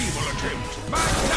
feeble attempt. Back